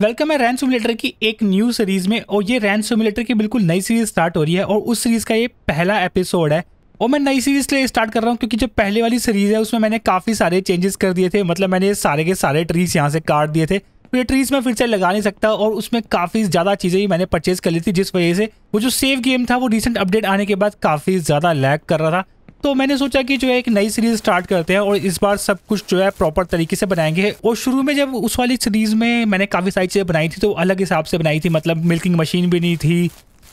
Welcome है रैन simulator की एक न्यू सीरीज़ में, और ये रैन सिमुलेटर की बिल्कुल नई सीरीज़ स्टार्ट हो रही है, और उस सीरीज़ का ये पहला एपिसोड है। और मैं नई सीरीज़ लिए स्टार्ट कर रहा हूँ क्योंकि जो पहले वाली सीरीज़ है, उसमें मैंने काफ़ी सारे चेंजेस कर दिए थे मतलब मैंने सारे के सारे ट्रीज यहाँ से काट दिए थे। तो ये ट्रीज मैं फिर से लगा नहीं सकता, और उसमें काफ़ी ज़्यादा चीज़ें ही मैंने परचेज कर ली थी, जिस वजह से वो जो सेव गेम था, वो रिसेंट अपडेट आने के बाद काफ़ी ज़्यादा लैग कर रहा था। तो मैंने सोचा कि जो है एक नई सीरीज़ स्टार्ट करते हैं और इस बार सब कुछ जो है प्रॉपर तरीके से बनाएँगे। और शुरू में जब उस वाली सीरीज़ में मैंने काफ़ी सारी चीज़ें बनाई थी तो अलग हिसाब से बनाई थी मतलब मिल्किंग मशीन भी नहीं थी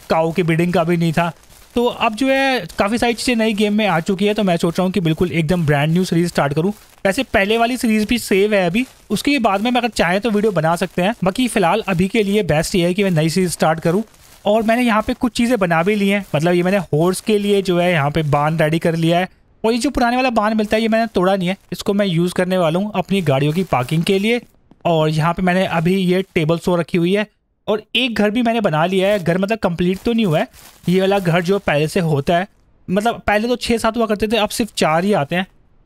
काऊ की बिडिंग का भी नहीं था। तो अब जो है काफ़ी सारी चीज़ें नई गेम में आ चुकी है तो मैं सोच रहा हूँ कि बिल्कुल एकदम ब्रांड न्यू सीरीज़ स्टार्ट करूँ। वैसे पहले वाली सीरीज़ भी सेव है अभी, उसके बाद में अगर चाहें तो वीडियो बना सकते हैं। बाकी फ़िलहाल अभी के लिए बेस्ट ये है कि मैं नई सीरीज़ स्टार्ट करूँ। और मैंने यहाँ पे कुछ चीज़ें बना भी ली हैं। मतलब ये मैंने हॉर्स के लिए जो है यहाँ पे बाँध रेडी कर लिया है। और ये जो पुराने वाला बाँध मिलता है, ये मैंने तोड़ा नहीं है। इसको मैं यूज़ करने वाला हूँ अपनी गाड़ियों की पार्किंग के लिए। और यहाँ पे मैंने अभी ये टेबल सो रखी हुई है। और एक घर भी मैंने बना लिया है। घर मतलब कंप्लीट तो नहीं हुआ है। ये वाला घर जो पहले से होता है मतलब पहले तो छः सात हुआ करते थे, अब सिर्फ़ चार ही आते हैं।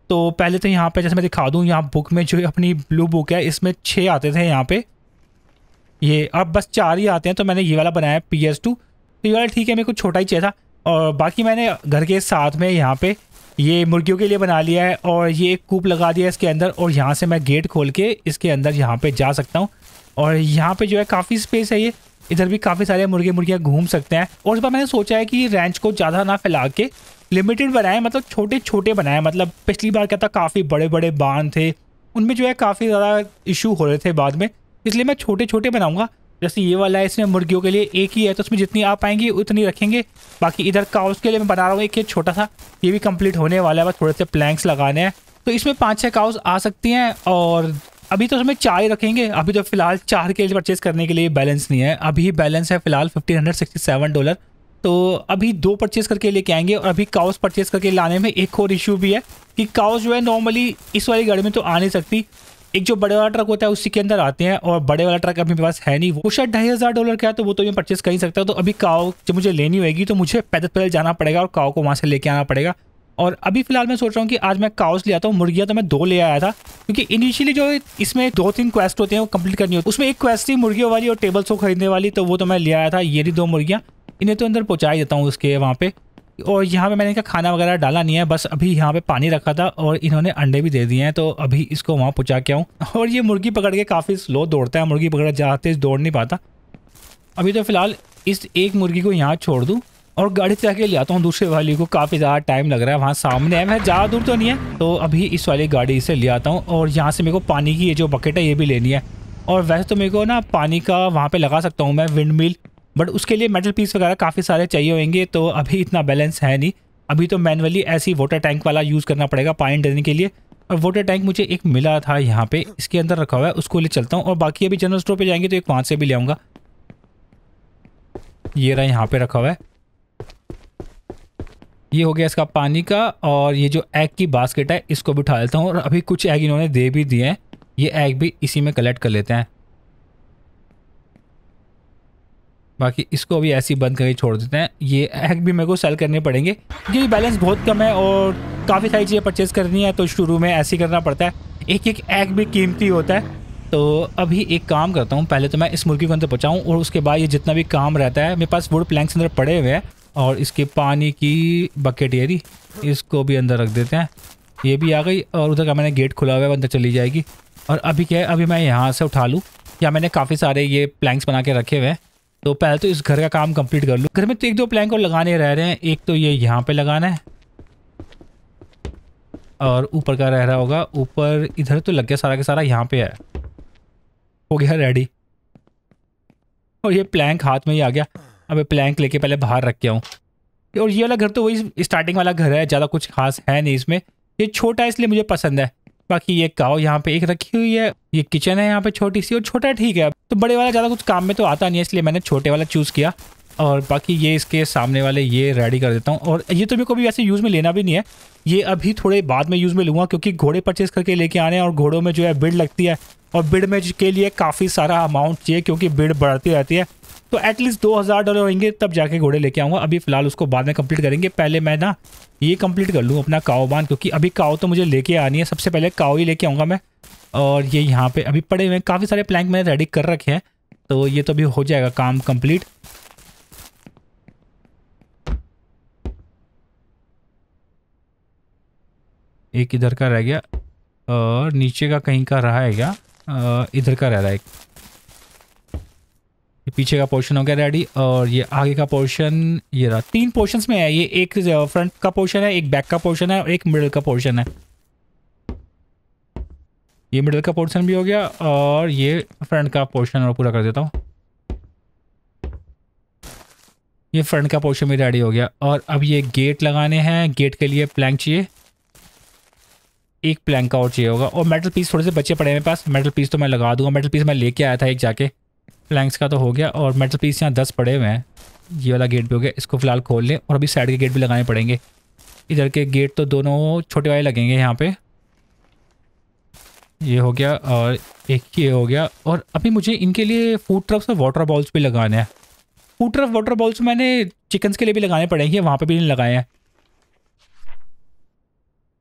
तो पहले तो यहाँ पे जैसे मैं दिखा दूँ, यहाँ बुक में जो अपनी ब्लू बुक है, इसमें छः आते थे यहाँ पे। ये, अब बस चार ही आते हैं तो मैंने ये वाला बनाया पी एस टू तो ये वाला ठीक है, मेरे को छोटा ही चाहिए था। और बाकी मैंने घर के साथ में यहाँ पे ये मुर्गियों के लिए बना लिया है, और ये एक कूप लगा दिया है इसके अंदर, और यहाँ से मैं गेट खोल के इसके अंदर यहाँ पे जा सकता हूँ। और यहाँ पे जो है काफ़ी स्पेस है ये। इधर भी काफ़ी सारे मुर्गे मुर्गियाँ घूम सकते हैं। और इस बार मैंने सोचा है कि रेंच को ज़्यादा ना फैला के लिमिटेड बनाए मतलब छोटे छोटे बनाए। मतलब पिछली बार क्या था, काफ़ी बड़े बड़े बाँध थे, उनमें जो है काफ़ी ज़्यादा इशू हो रहे थे बाद में। इसलिए मैं छोटे छोटे बनाऊँगा। जैसे ये वाला है, इसमें मुर्गियों के लिए एक ही है तो उसमें जितनी आ पाएँगी उतनी रखेंगे। बाकी इधर काउस के लिए मैं बना रहा हूँ एक छोटा सा ये भी कंप्लीट होने वाला है, बस थोड़े से प्लैंक्स लगाने हैं। तो इसमें पाँच छः काउस आ सकती हैं और अभी तो उसमें चार ही रखेंगे। अभी तो फ़िलहाल चार के लिए परचेज करने के लिए बैलेंस नहीं है। अभी बैलेंस है फ़िलहाल fifteen hundred sixty seven dollar तो अभी दो परचेज करके लेके आएँगे और अभी काउस परचेज करके लाने में एक और इशू भी है कि काउस जो है नॉर्मली इस वाली गाड़ी में तो आ नहीं सकती। एक जो बड़े वाला ट्रक होता है, उसी के अंदर आते हैं और बड़े वाला ट्रक अभी मेरे पास है नहीं। वो शायद ढाई हज़ार डॉलर का है तो वो तो मैं परचेस कर ही सकता। हूँ तो अभी काव जब मुझे लेनी होगी तो मुझे पैदल पैदल जाना पड़ेगा और काव को वहाँ से लेके आना पड़ेगा। और अभी फ़िलहाल मैं सोच रहा हूँ कि आज मैं काउस ले आता हूँ, मुर्गियाँ तो मैं दो ले आया था। क्योंकि इनिशियली जो इसमें दो तीन क्वेस्ट होते हैं, वो कंप्लीट करनी होती है। उसमें एक क्वेस्ट थी मुर्गियों वाली और टेबल सो खरीदने वाली तो वो तो मैं ले आया था, ये भी दो मुर्गियाँ। इन्हें तो अंदर पहुँचा ही देता हूँ उसके वहाँ पे। और यहाँ पे मैंने इनका खाना वगैरह डाला नहीं है, बस अभी यहाँ पे पानी रखा था और इन्होंने अंडे भी दे दिए हैं तो अभी इसको वहाँ पहुँचा के आऊँ। और ये मुर्गी पकड़ के काफ़ी स्लो दौड़ता है, मुर्गी पकड़ जाते दौड़ नहीं पाता। अभी तो फ़िलहाल इस एक मुर्गी को यहाँ छोड़ दूँ और गाड़ी से आके ले आता हूँ, दूसरे वाली को काफ़ी ज़्यादा टाइम लग रहा है, वहाँ सामने है, मैं ज़्यादा दूर तो नहीं है। तो अभी इस वाली गाड़ी से ले आता हूँ और यहाँ से मेरे को पानी की ये जो बकेट है, ये भी लेनी है। और वैसे तो मेरे को ना पानी का वहाँ पे लगा सकता हूँ मैं विंड मिल बट उसके लिए मेटल पीस वगैरह काफ़ी सारे चाहिए होंगे तो अभी इतना बैलेंस है नहीं। अभी तो मैनुअली ऐसी वाटर टैंक वाला यूज़ करना पड़ेगा पानी देने के लिए। और वाटर टैंक मुझे एक मिला था यहाँ पे, इसके अंदर रखा हुआ है, उसको ले चलता हूँ। और बाकी अभी जनरल स्टोर पे जाएँगे तो एक वहाँ से भी ले आऊँगा। ये रहा यहाँ पे रखा हुआ है। ये हो गया इसका पानी का, और ये जो एग की बास्केट है, इसको भी उठा लेता हूँ। और अभी कुछ एग इन्होंने दे भी दिए हैं। ये एग भी इसी में कलेक्ट कर लेते हैं। बाकी इसको अभी ऐसे ही बंद करके छोड़ देते हैं। ये एग भी मेरे को सेल करने पड़ेंगे। क्योंकि बैलेंस बहुत कम है और काफ़ी सारी चीज़ें परचेज़ करनी है तो शुरू में ऐसे ही करना पड़ता है। एक एक एग भी कीमती होता है। तो अभी एक काम करता हूँ, पहले तो मैं इस मुर्गी को अंदर पहुँचाऊँ और उसके बाद ये जितना भी काम रहता है, मेरे पास वुड प्लैंक्स अंदर पड़े हुए हैं और इसके पानी की बकेट ये इसको भी अंदर रख देते हैं। ये भी आ गई और उधर का मैंने गेट खुला हुआ है अंदर चली जाएगी। और अभी क्या है, अभी मैं यहाँ से उठा लूँ। या मैंने काफ़ी सारे ये प्लैंक्स बना के रखे हुए हैं। तो पहले तो इस घर का काम कंप्लीट कर लूँ। घर में तो एक दो प्लैंक और लगाने रह रहे हैं। एक तो ये यहाँ पे लगाना है। और ऊपर का रह रहा होगा। ऊपर, इधर तो लग गया सारा का सारा यहाँ पे है। हो गया रेडी और ये प्लैंक हाथ में ही आ गया। अब प्लैंक लेके पहले बाहर रख के आऊँ। और ये वाला घर तो वही स्टार्टिंग वाला घर है। ज़्यादा कुछ खास है नहीं इसमें। ये छोटा है इसलिए मुझे पसंद है। बाकी ये काव यहाँ पे, एक रखी हुई है, ये किचन है यहाँ पे छोटी सी और छोटा ठीक है। तो बड़े वाला ज़्यादा कुछ काम में तो आता नहीं है, इसलिए मैंने छोटे वाला चूज़ किया। और बाकी ये इसके सामने वाले ये रेडी कर देता हूँ। और ये तो मेरे को भी वैसे यूज़ में लेना भी नहीं है। ये अभी थोड़े बाद में यूज़ में लूँगा, क्योंकि घोड़े परचेज करके लेके आने हैं और घोड़ों में जो है बिड लगती है। और बिड में के लिए काफ़ी सारा अमाउंट चाहिए, क्योंकि बिड बढ़ती रहती है। तो एटलीस्ट दो हज़ार डॉलर होंगे, तब जाके घोड़े लेके आऊँगा। अभी फ़िलहाल उसको बाद में कंप्लीट करेंगे। पहले मैं ना ये कंप्लीट कर लूँ अपना काओ बाँध, क्योंकि अभी काओ तो मुझे लेके आनी है। सबसे पहले काओ ही लेके आऊँगा मैं। और ये यहाँ पे अभी पड़े हुए हैं। काफ़ी सारे प्लैंक मैंने रेडी कर रखे हैं। तो ये तो अभी हो जाएगा काम कंप्लीट एक इधर का रह गया, और नीचे का कहीं का रहा है क्या? इधर का रह रहा है। पीछे का पोर्शन हो गया रेडी और ये आगे का पोर्शन ये रहा। तीन पोर्शंस में है, ये एक फ्रंट का पोर्शन है, एक बैक का पोर्शन है, और एक मिडल का पोर्शन है। ये मिडल का पोर्शन भी हो गया, और ये फ्रंट का पोर्शन और पूरा कर देता हूँ। ये फ्रंट का पोर्शन भी रेडी हो गया, और अब ये गेट लगाने हैं। गेट के लिए प्लैंक चाहिए। एक प्लैंक का और चाहिए होगा, और मेटल पीस थोड़े से बच्चे पड़े मेरे पास। मेटल पीस तो मैं लगा दूँगा मेटल पीस मैं लेके आया था एक जाके। प्लैंक्स का तो हो गया और मेटल पीस यहाँ दस पड़े हुए हैं। ये वाला गेट भी हो गया, इसको फ़िलहाल खोल लें और अभी साइड के गेट भी लगाने पड़ेंगे। इधर के गेट तो दोनों छोटे वाले लगेंगे यहाँ पे। ये हो गया और एक ये हो गया और अभी मुझे इनके लिए फ़ूड ट्रफ्स और वाटर बॉल्स भी लगाने हैं। फ़ूड ट्रफ वाटर बॉल्स मैंने चिकन्स के लिए भी लगाने पड़ेंगे वहाँ पर भी नहीं लगाए हैं।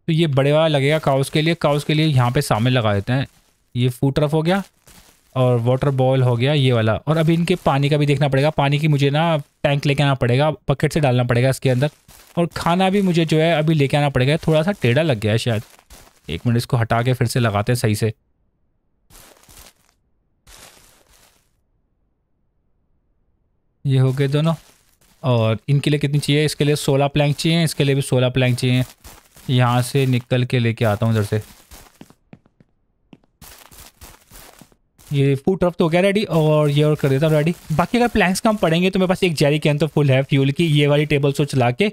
तो ये बड़े वाला लगेगा काउस के लिए काउस के लिए यहाँ पे सामने लगा देते हैं। ये फ़ूड ट्रफ हो गया और वाटर बॉल हो गया, ये वाला। और अभी इनके पानी का भी देखना पड़ेगा। पानी की मुझे ना टैंक लेके आना पड़ेगा बकेट से डालना पड़ेगा इसके अंदर। और खाना भी मुझे जो है अभी लेके आना पड़ेगा। थोड़ा सा टेढ़ा लग गया है शायद। एक मिनट इसको हटा के फिर से लगाते हैं सही से। ये हो गए दोनों। और इनके लिए कितनी चाहिए? इसके लिए सोलह प्लैंक चाहिए, इसके लिए भी सोलह प्लैंक चाहिए। यहाँ से निकल के लेके आता हूँ इधर से। ये फ़ूड ट्रफ तो हो गया रेडी और ये और कर देता हूँ रेडी बाकी अगर प्लैंक्स कम पड़ेंगे तो मेरे पास एक जेरी कैन तो फुल है फ्यूल की, ये वाली टेबल सो चला के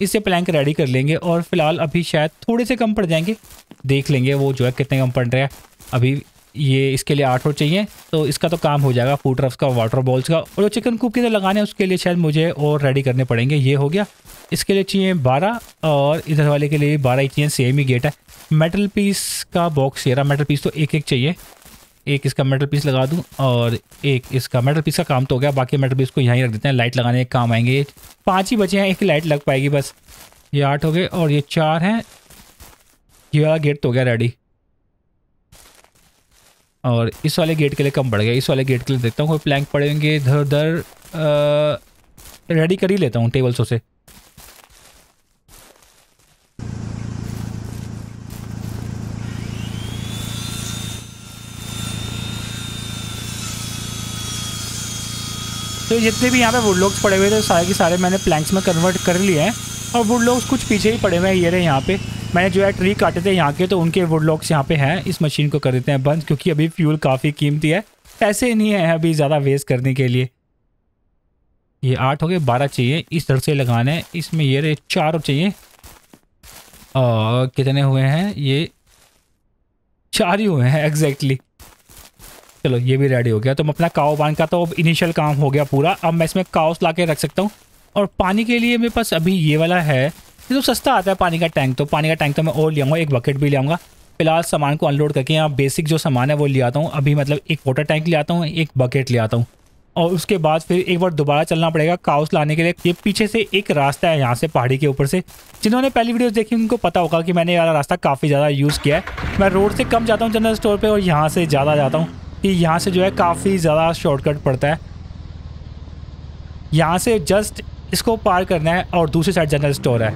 इससे प्लैंक रेडी कर लेंगे और फ़िलहाल अभी शायद थोड़े से कम पड़ जाएँगे। देख लेंगे वो जो है कितने कम पड़ रहे हैं। अभी ये इसके लिए आठ और चाहिए तो इसका तो काम हो जाएगा फ़ूड ट्रफ्स का वाटर बॉल्स का और जो चिकन कूप के लगाने हैं उसके लिए शायद मुझे और रेडी करने पड़ेंगे। ये हो गया। इसके लिए चाहिए बारह और इधर वाले के लिए बारह ही चाहिए सेम ही गेट है। मेटल पीस का बॉक्स ये रहा। मेटल पीस तो एक एक चाहिए। एक इसका मेटल पीस लगा दूँ और एक इसका मेटल पीस का काम तो हो गया। बाकी मेटल पीस को यहाँ ही रख देते हैं। लाइट लगाने के काम आएँगे। पाँच ही बचे हैं। एक लाइट लग पाएगी बस। ये आठ हो गए और ये चार हैं। ये वाला गेट तो हो गया रेडी और इस वाले गेट के लिए कम बढ़ गया। इस वाले गेट के लिए देखता हूँ, कोई प्लैंक पड़ेंगे इधर उधर रेडी कर ही लेता हूँ टेबल्सों से। तो जितने भी यहाँ पे वुड लॉक्स पड़े हुए थे, सारे के सारे मैंने प्लैंक्स में कन्वर्ट कर लिए हैं। और वुड लॉक्स कुछ पीछे ही पड़े हुए हैं, ये रहे यहाँ पे। मैंने जो है ट्री काटे थे यहाँ के तो उनके वुड लॉक्स यहाँ पे हैं। इस मशीन को कर देते हैं बंद, क्योंकि अभी फ्यूल काफ़ी कीमती है। पैसे नहीं है अभी ज़्यादा वेस्ट करने के लिए। ये आठ हो गए, बारह चाहिए। इस तरह से लगाने इसमें ये रहे चार चाहिए। और कितने हुए हैं? ये चार ही हुए हैं एग्जैक्टली चलो, ये भी रेडी हो गया। तो मैं अपना काओ बाँध का तो इनिशियल काम हो गया पूरा। अब मैं इसमें काउस ला के रख सकता हूँ। और पानी के लिए मेरे पास अभी ये वाला है। ये तो सस्ता आता है पानी का टैंक तो पानी का टैंक तो मैं और ले आऊँगा, एक बकेट भी ले आऊँगा। फ़िलहाल सामान को अनलोड करके यहाँ बेसिक जो सामान है वो ले आता हूँ। अभी मतलब एक वाटर टैंक ले आता हूँ, एक बकेट ले आता हूँ। और उसके बाद फिर एक बार दोबारा चलना पड़ेगा काउस लाने के लिए। ये पीछे से एक रास्ता है यहाँ से पहाड़ी के ऊपर से। जिन्होंने पहली वीडियोस देखी उनको पता होगा कि मैंने वाला रास्ता काफ़ी ज़्यादा यूज़ किया है। मैं रोड से कम जाता हूँ जनरल स्टोर पर और यहाँ से ज़्यादा जाता हूँ। कि यहाँ से जो है काफ़ी ज़्यादा शॉर्टकट पड़ता है। यहाँ से जस्ट इसको पार करना है और दूसरी साइड जनरल स्टोर है।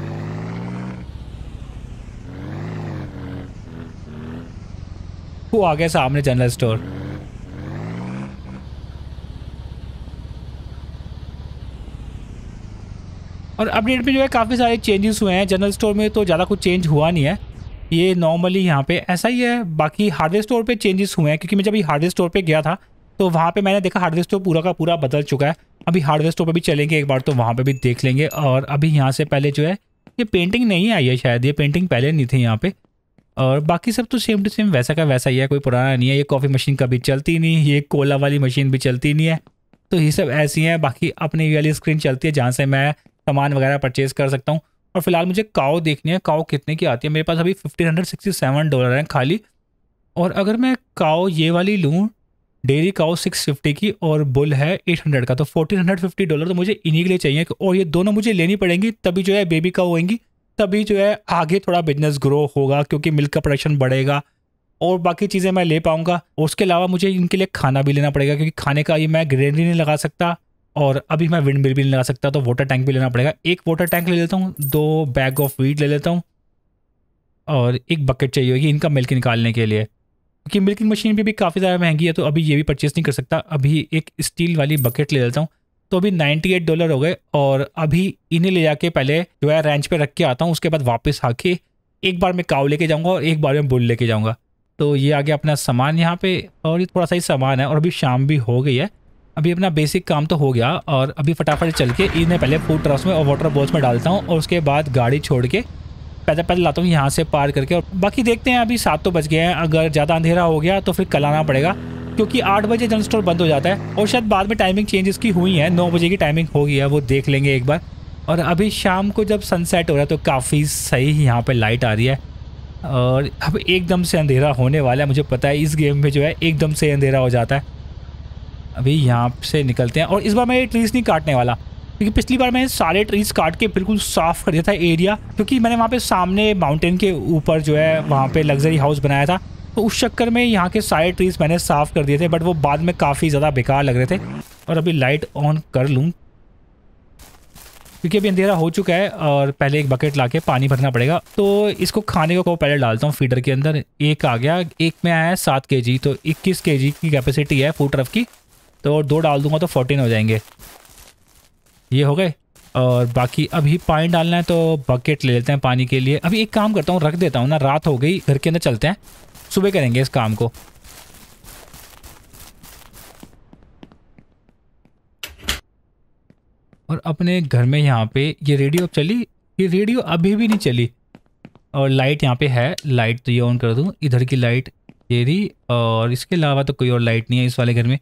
वो आ गया सामने जनरल स्टोर और अपडेट में जो है काफ़ी सारे चेंजेस हुए हैं। जनरल स्टोर में तो ज़्यादा कुछ चेंज हुआ नहीं है। ये नॉर्मली यहाँ पे ऐसा ही है। बाकी हार्डवेयर स्टोर पे चेंजेस हुए हैं, क्योंकि मैं जब हार्डवेयर स्टोर पे गया था तो वहाँ पे मैंने देखा हार्डवेयर स्टोर पूरा का पूरा बदल चुका है। अभी हार्डवेयर स्टोर पर भी चलेंगे एक बार तो वहाँ पर भी देख लेंगे। और अभी यहाँ से पहले जो है, ये पेंटिंग नहीं आई है शायद, ये पेंटिंग पहले नहीं थी यहाँ पे। और बाकी सब तो सेम टू सेम वैसा का वैसा ही है, कोई पुराना नहीं है। ये कॉफ़ी मशीन कभी चलती नहीं, ये कोला वाली मशीन भी चलती नहीं है। तो ये सब ऐसी हैं, बाकी अपनी वाली स्क्रीन चलती है, जहाँ से मैं सामान वगैरह परचेज़ कर सकता हूँ। और फ़िलहाल मुझे काओ देखनी है। काओ कितने की आती है? मेरे पास अभी fifteen hundred sixty seven dollar हैं खाली। और अगर मैं काओ ये वाली लूँ, डेरी काओ सिक्स फिफ्टी की और बुल है एट हंड्रेड का तो फोर्टीन हंड्रेड फिफ्टी डॉलर तो मुझे इन्हीं के लिए चाहिए और ये दोनों मुझे लेनी पड़ेंगी, तभी जो है बेबी काओ होंगी, तभी जो है आगे थोड़ा बिज़नेस ग्रो होगा, क्योंकि मिल्क का प्रोडक्शन बढ़ेगा, और बाकी चीज़ें मैं ले पाऊँगा। उसके अलावा मुझे इनके लिए खाना भी लेना पड़ेगा, क्योंकि खाने का ये मैं ग्रेनरी नहीं लगा सकता। और अभी मैं विंड मिल भी नहीं लगा सकता तो वाटर टैंक भी लेना पड़ेगा। एक वाटर टैंक ले लेता हूँ दो बैग ऑफ़ वीट ले लेता हूँ और एक बकेट चाहिए होगी इनका मिल्क निकालने के लिए। क्योंकि मिल्किंग मशीन भी, भी काफ़ी ज़्यादा महँगी है तो अभी ये भी परचेस नहीं कर सकता। अभी एक स्टील वाली बकेट ले लेता हूँ तो अभी 98 डॉलर हो गए और अभी इन्हें ले जाके पहले जो है रेंच पे रख के आता हूँ उसके बाद वापस आके एक बार मैं काव लेके जाऊँगा और एक बार मैं बुल लेके जाऊँगा। तो ये आ गया अपना सामान यहाँ पे और ये थोड़ा सा ही सामान है और अभी शाम भी हो गई है। अभी अपना बेसिक काम तो हो गया और अभी फटाफट चल के इन्हें पहले फ़ूड ट्रक्स में और वाटर बॉल्स में डालता हूँ और उसके बाद गाड़ी छोड़ के पैदल पैदल लाता हूँ यहाँ से पार करके और बाकी देखते हैं अभी सात तो बज गए हैं। अगर ज़्यादा अंधेरा हो गया तो फिर कल आना पड़ेगा, क्योंकि आठ बजे जनरल स्टोर बंद हो जाता है और शायद बाद में टाइमिंग चेंजेस की हुई है। नौ बजे की टाइमिंग हो गई है, वो देख लेंगे एक बार। और अभी शाम को जब सनसेट हो रहा है तो काफ़ी सही यहाँ पर लाइट आ रही है और अब एकदम से अंधेरा होने वाला है, मुझे पता है इस गेम में जो है एकदम से अंधेरा हो जाता है। अभी यहाँ से निकलते हैं और इस बार मैं ये ट्रीज नहीं काटने वाला, क्योंकि पिछली बार मैंने सारे ट्रीज काट के बिल्कुल साफ़ कर दिया था एरिया क्योंकि मैंने वहाँ पे सामने माउंटेन के ऊपर जो है वहाँ पे लग्जरी हाउस बनाया था तो उस चक्कर में यहाँ के सारे ट्रीज मैंने साफ़ कर दिए थे बट वो बाद में काफ़ी ज़्यादा बेकार लग रहे थे और अभी लाइट ऑन कर लूँ। क्योंकि अभी अंधेरा हो चुका है और पहले एक बकेट लाके पानी भरना पड़ेगा तो इसको खाने को पहले डालता हूँ फीडर के अंदर। एक आ गया, एक में आया है सात के जी तो इक्कीस के जी की कैपेसिटी है फ़ूड रफ की। तो दो डाल दूँगा तो फोर्टीन हो जाएँगे। ये हो गए। और बाकी अभी पानी डालना है तो बकेट ले लेते हैं पानी के लिए। अभी एक काम करता हूँ, रख देता हूँ ना, रात हो गई, घर के अंदर चलते हैं। सुबह करेंगे इस काम को। और अपने घर में यहाँ पे ये रेडियो चली? ये रेडियो अभी भी नहीं चली। और लाइट यहाँ पे है लाइट तो ये ऑन कर दूँ। इधर की लाइट ये रही, और इसके अलावा तो कोई और लाइट नहीं है इस वाले घर में।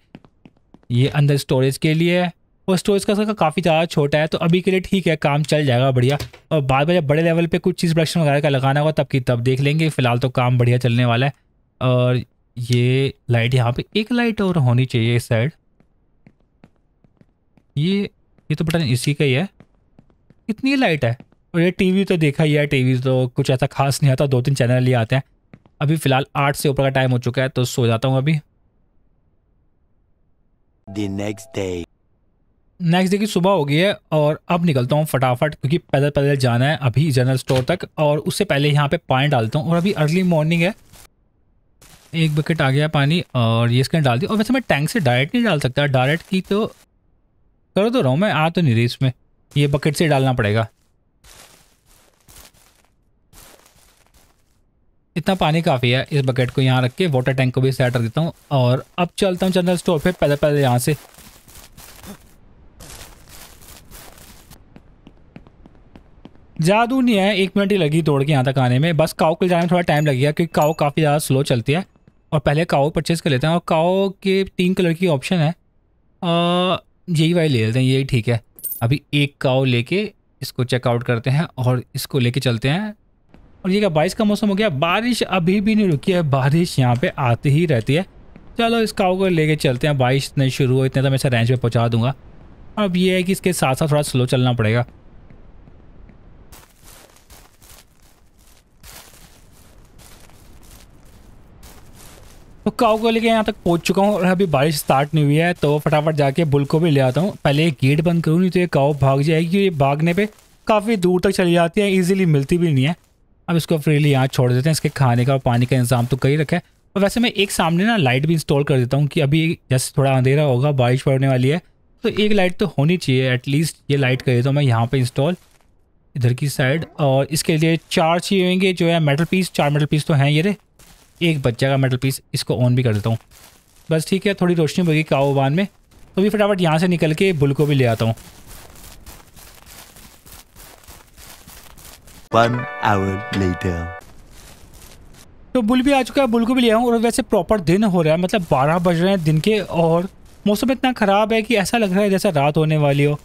ये अंदर स्टोरेज के लिए है। और स्टोरेज का काफ़ी ज़्यादा छोटा है तो अभी के लिए ठीक है, काम चल जाएगा बढ़िया। और बाद में जब बड़े लेवल पे कुछ चीज़ प्रोडक्शन वगैरह का लगाना होगा, तब की तब देख लेंगे। फ़िलहाल तो काम बढ़िया चलने वाला है। और ये लाइट यहाँ पे, एक लाइट और होनी चाहिए इस साइड ये ये तो बटन इसी का ही है। कितनी लाइट है? और ये टीवी तो देखा ही है टीवी तो कुछ ऐसा खास नहीं आता, दो तीन चैनल ही आते हैं। अभी फ़िलहाल आठ से ऊपर का टाइम हो चुका है तो सो जाता हूँ अभी। नेक्स्ट डे नेक्स्ट डे की सुबह हो गई है और अब निकलता हूँ फटाफट, क्योंकि पैदल पैदल जाना है अभी जनरल स्टोर तक और उससे पहले यहाँ पे पानी डालता हूँ और अभी अर्ली मॉर्निंग है। एक बकेट आ गया पानी और ये इसके डाल दिया। और वैसे मैं टैंक से डायरेक्ट नहीं डाल सकता डायरेक्ट की तो कर तो रहा हूँ मैं आ तो नहीं रही इसमें। ये बकेट से डालना पड़ेगा। इतना पानी काफ़ी है इस बकेट को यहाँ रख के वाटर टैंक को भी सेट कर देता हूँ और अब चलता हूँ जनरल स्टोर पे, पहले पहले यहाँ से। जादू नहीं है, एक मिनट ही लगी तोड़ के यहाँ तक आने में। बस काओ को जाने में थोड़ा टाइम लग गया क्योंकि काओ काफ़ी ज़्यादा स्लो चलती है। और पहले काओ परचेज़ कर लेते हैं और काओ के तीन कलर की ऑप्शन है। यही वाली ले लेते हैं, यही ठीक है। अभी एक काओ लेके इसको चेकआउट करते हैं और इसको लेके चलते हैं। और ये क्या, बारिश का मौसम हो गया? बारिश अभी भी नहीं रुकी है, बारिश यहाँ पे आती ही रहती है। चलो इस काओ को लेके चलते हैं, बारिश नहीं शुरू हो इतने तो मैं इसे रेंज पे पहुँचा दूँगा। अब ये है कि इसके साथ साथ थोड़ा स्लो चलना पड़ेगा। तो काऊ को लेके यहाँ तक पहुँच चुका हूँ, और अभी बारिश स्टार्ट नहीं हुई है तो फटाफट जाके बुल को भी ले आता हूँ। पहले एक गेट बंद करूँ, नहीं तो ये काऊ भाग जाएगी ये भागने पे काफ़ी दूर तक चली जाती है इजीली मिलती भी नहीं है। अब इसको फ्रीली यहाँ छोड़ देते हैं। इसके खाने का और पानी का इंतज़ाम तो कहीं रखा है। और वैसे मैं एक सामने ना लाइट भी इंस्टॉल कर देता हूँ कि अभी जैसे थोड़ा अंधेरा होगा, बारिश पड़ने वाली है तो एक लाइट तो होनी चाहिए एटलीस्ट ये लाइट कर देता हूँ मैं यहाँ पर इंस्टॉल इधर की साइड और इसके लिए चार चाहिए होंगे जो है मेटल पीस चार मेटल पीस तो हैं ये रे। एक बच्चा का मेटल पीस इसको ऑन भी कर देता हूँ। बस ठीक है, थोड़ी रोशनी बढ़ेगी काओबान में। तो भी फटाफट यहाँ से निकल के बुल को भी ले आता हूँ। तो बुल भी आ चुका है, बुल को भी ले आऊँ और वैसे प्रॉपर दिन हो रहा है मतलब बारह बज रहे हैं दिन के और मौसम इतना ख़राब है कि ऐसा लग रहा है जैसा रात होने वाली हो।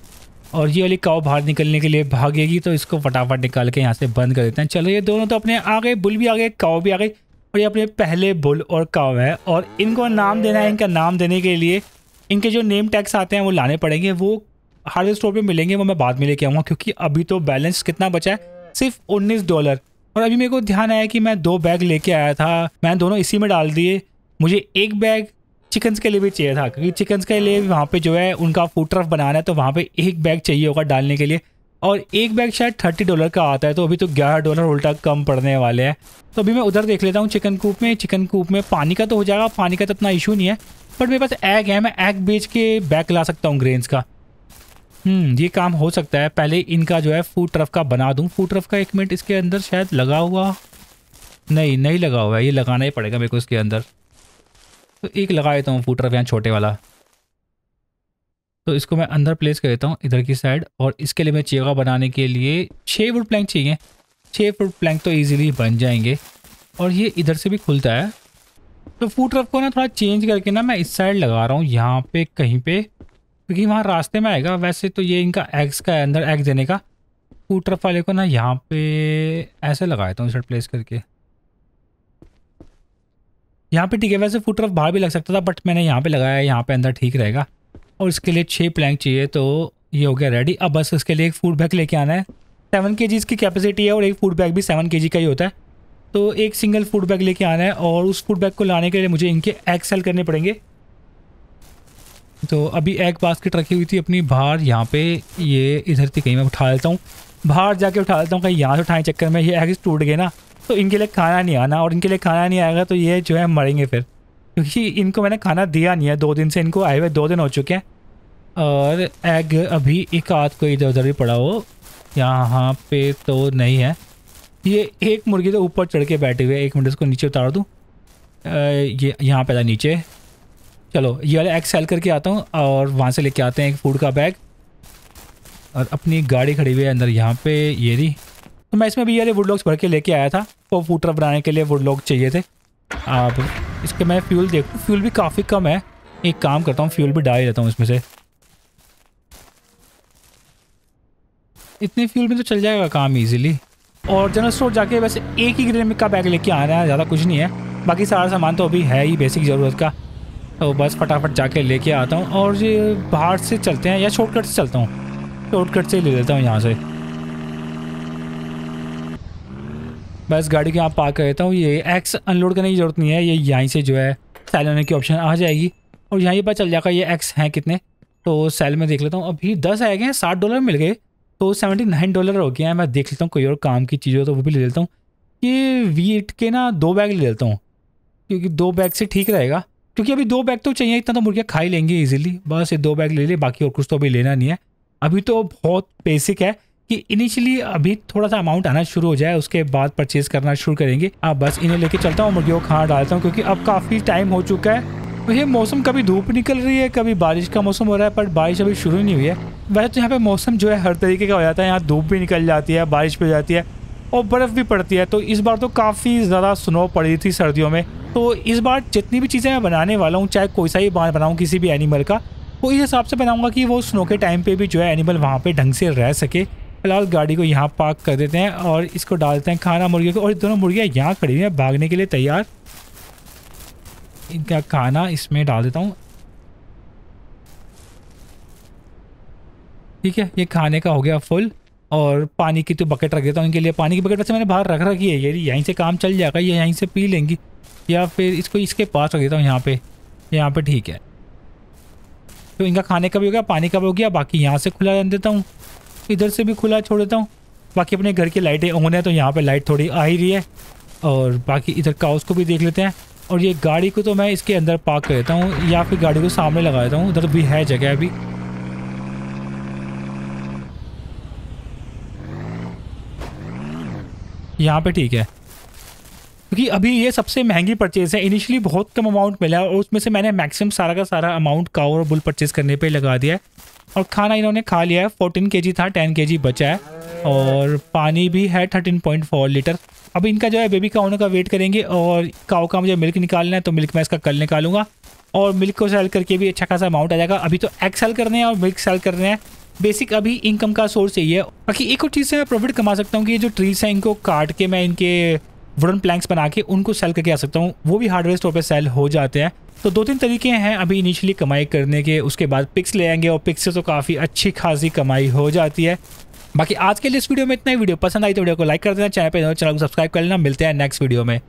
और ये वाली काव बाहर निकलने के लिए भागेगी तो इसको फटाफट निकाल के यहाँ से बंद कर देते हैं। चलो, ये दोनों तो अपने आ गए, बुल भी आ गए काव भी आ गए और ये अपने पहले बुल और काव है। और इनको नाम देना है, इनका नाम देने के लिए इनके जो नेम टैक्स आते हैं वो लाने पड़ेंगे, वो हार्डवेयर स्टोर पे मिलेंगे, वो मैं बाद में लेके आऊँगा, क्योंकि अभी तो बैलेंस कितना बचा है? सिर्फ़ उन्नीस डॉलर। और अभी मेरे को ध्यान आया कि मैं दो बैग लेके आया था। मैंने दोनों इसी में डाल दिए। मुझे एक बैग चिकन्स के लिए भी चाहिए था, क्योंकि चिकन्स के लिए वहाँ पे जो है उनका फ़ूड ट्रफ बनाना है तो वहाँ पे एक बैग चाहिए होगा डालने के लिए। और एक बैग शायद थर्टी डॉलर का आता है तो अभी तो ग्यारह डॉलर उल्टा कम पड़ने वाले हैं। तो अभी मैं उधर देख लेता हूँ चिकन कूप में। चिकन कूप में पानी का तो हो जाएगा, पानी का तो इतना इशू नहीं है। बट मेरे पास एग है, मैं एग बेच के बैग ला सकता हूँ ग्रेन्स का। हम्म ये काम हो सकता है। पहले इनका जो है फ़ूड ट्रफ का बना दूँ। फ़ूड ट्रफ का एक मिनट, इसके अंदर शायद लगा हुआ नहीं नहीं लगा हुआ है। ये लगाना ही पड़ेगा मेरे को इसके अंदर। तो एक लगा देता हूँ फ़ूड ट्रफ यहाँ छोटे वाला। तो इसको मैं अंदर प्लेस कर देता हूँ, इधर की साइड और इसके लिए मैं चेगा बनाने के लिए छः फुट प्लैंक चाहिए। छः फुट प्लैंक तो इजीली बन जाएँगे। और ये इधर से भी खुलता है। तो फ़ूड ट्रफ को ना थोड़ा चेंज करके ना मैं इस साइड लगा रहा हूँ। यहाँ पे, कहीं पे। क्योंकि वहाँ रास्ते में आएगा, वैसे तो ये इनका एग्स का है, अंदर एग देने का। फ़ूड ट्रफ वाले को ना यहाँ पे ऐसे लगाया था इस प्लेस करके। यहाँ पे ठीक है, वैसे फ़ूड ट्रफ बाहर भी लग सकता था बट मैंने यहाँ पे लगाया यहाँ पे अंदर ठीक रहेगा। और इसके लिए छः प्लैंक चाहिए तो ये हो गया रेडी अब बस इसके लिए एक फ़ूड बैग लेके आना है। सेवन के की कैपेसिटी है और एक फ़ूड बैग भी सेवन के का ही होता है। तो एक सिंगल फ़ूड बैग लेके आना है और उस फ़ूड बैग को लाने के लिए मुझे इनके एग सेल करने पड़ेंगे। तो अभी एग बास्केट रखी हुई थी अपनी, बाहर यहाँ पे ये इधर थी कहीं मैं उठा लेता हूँ। बाहर जाके उठा लेता हूँ, कहीं यहाँ से उठाने चक्कर में, ये एग टूट गए ना। तो इनके लिए खाना नहीं आना, और इनके लिए खाना नहीं आएगा तो ये जो है मरेंगे फिर। क्योंकि इनको मैंने खाना दिया नहीं है, दो दिन से इनको आए हुए, दो दिन हो चुके हैं। और एग अभी एक आध को इधर उधर ही पड़ा हो, यहाँ पे तो नहीं है। ये एक मुर्गी तो ऊपर चढ़ के बैठे हुए एक मिनट इसको नीचे उतार दूँ। ये यहाँ पे था नीचे। चलो, ये वाले एग सेल करके आता हूँ और वहाँ से लेके आते हैं एक फ़ूड का बैग और अपनी गाड़ी खड़ी हुई है अंदर, यहाँ पे ये रही। तो मैं इसमें भी ये वुड लॉक्स भर के लेके आया था, वो फूटर बनाने के लिए वुड लॉक चाहिए थे। अब इसके मैं फ्यूल देखूँ फ्यूल भी काफ़ी कम है। एक काम करता हूँ फ्यूल भी डाल देता हूँ इसमें से। इतने फ्यूल में तो चल जाएगा काम ईजिली और जनरल स्टोर जाके वैसे एक ही ग्रेन का बैग लेके आ रहा है, ज़्यादा कुछ नहीं है। बाकी सारा सामान तो अभी है ही बेसिक ज़रूरत का। तो बस फटाफट जाके लेके आता हूँ और ये बाहर से चलते हैं या शॉर्टकट से चलता हूँ? शॉर्टकट से ले लेता हूँ यहाँ से। बस गाड़ी के यहाँ पार्क कर देता हूँ। ये एक्स अनलोड करने की ज़रूरत नहीं है। ये यहीं से जो है सेल होने की ऑप्शन आ जाएगी। और यहाँ पर चल जाएगा ये एक्स हैं कितने। तो सेल में देख लेता हूँ। अभी दस आए गए हैं, साठ डॉलर मिल गए। तो सेवेंटी नाइन डॉलर हो गया है। मैं देख लेता हूँ कोई और काम की चीज़ हो तो वो भी ले लेता हूँ। ये वीट के ना दो बैग ले लेता हूँ। क्योंकि दो बैग से ठीक रहेगा। क्योंकि अभी दो बैग तो चाहिए, इतना तो मुर्गियाँ खा ही लेंगे इजीली बस ये दो बैग ले ले, बाकी और कुछ तो अभी लेना नहीं है। अभी तो बहुत बेसिक है कि इनिशियली अभी थोड़ा सा अमाउंट आना शुरू हो जाए, उसके बाद परचेज करना शुरू करेंगे। अब बस इन्हें लेके चलता हूँ, मुर्गियों को खाना डालता हूँ, क्योंकि अब काफ़ी टाइम हो चुका है। तो ये मौसम कभी धूप निकल रही है, कभी बारिश का मौसम हो रहा है, पर बारिश अभी शुरू नहीं हुई है। वैसे तो यहाँ पे मौसम जो है हर तरीके का हो जाता है, यहाँ धूप भी निकल जाती है, बारिश भी हो जाती है। और बर्फ़ भी पड़ती है। तो इस बार तो काफ़ी ज़्यादा स्नो पड़ी थी सर्दियों में। तो इस बार जितनी भी चीज़ें मैं बनाने वाला हूँ, चाहे कोई सा ही बार बनाऊँ, किसी भी एनिमल का वो इस हिसाब से बनाऊँगा कि वो स्नो के टाइम पर भी जो है एनिमल वहाँ पर ढंग से रह सके। फ़िलहाल गाड़ी को यहाँ पार्क कर देते हैं और इसको डालते हैं खाना मुर्गियों को। और दोनों मुर्गियाँ यहाँ खड़ी हुई हैं, भागने के लिए तैयार। इनका खाना इसमें डाल देता हूँ। ठीक है, ये खाने का हो गया फुल और पानी की तो बकेट रख देता हूँ, इनके लिए पानी की बकेट वैसे मैंने बाहर रख रखी है, ये यहीं से काम चल जाएगा, ये यहीं से पी लेंगी, या फिर इसको इसके पास रख देता हूँ यहाँ पे यहाँ पे ठीक है। तो इनका खाने का भी हो गया, पानी का भी हो गया, बाकी यहाँ से खुला रख देता हूँ, इधर से भी खुला छोड़ देता हूँ, बाकी अपने घर की लाइटें ऑन है तो यहाँ पर लाइट थोड़ी आ ही रही है, और बाकी इधर काउस को भी देख लेते हैं, और ये गाड़ी को तो मैं इसके अंदर पार्क कर देता हूँ, या फिर गाड़ी को सामने लगा देता हूँ, उधर भी है जगह अभी। यहाँ पे ठीक है। क्योंकि अभी ये सबसे महँगी परचेज है। इनिशियली बहुत कम अमाउंट मिला और उसमें से मैंने मैक्सिमम सारा का सारा अमाउंट काउ और बुल परचेज करने पे लगा दिया है। और खाना इन्होंने खा लिया है। फोर्टीन के था टेन के बचा है। और पानी भी है थर्टीन पॉइंट फोर लीटर अब इनका जो है बेबी का का वेट करेंगे और काउ का मुझे मिल्क निकालना है तो मिल्क मैं इसका कल निकालूँगा। और मिल्क को सेल करके भी अच्छा खासा अमाउंट आ जाएगा। अभी तो एग सेल करने हैं और मिल्क सेल करने हैं। बेसिक अभी इनकम का सोर्स यही है। बाकी एक और चीज़ से मैं प्रॉफिट कमा सकता हूँ कि ये जो ट्रीज हैं, इनको काट के मैं इनके वुडन प्लैंक्स बना के उनको सेल करके आ सकता हूँ। वो भी हार्डवेयर स्टोर पर सेल हो जाते हैं। तो दो तीन तरीके हैं अभी इनिशियली कमाई करने के। उसके बाद पिक्स ले आएँगे और पिक्स से तो काफ़ी अच्छी खासी कमाई हो जाती है। बाकी आज के लिए इस वीडियो में इतना ही। वीडियो पसंद आई तो वीडियो को लाइक कर देना, चैनल पर चैनल को सब्सक्राइब कर लेना। मिलते हैं नेक्स्ट वीडियो में।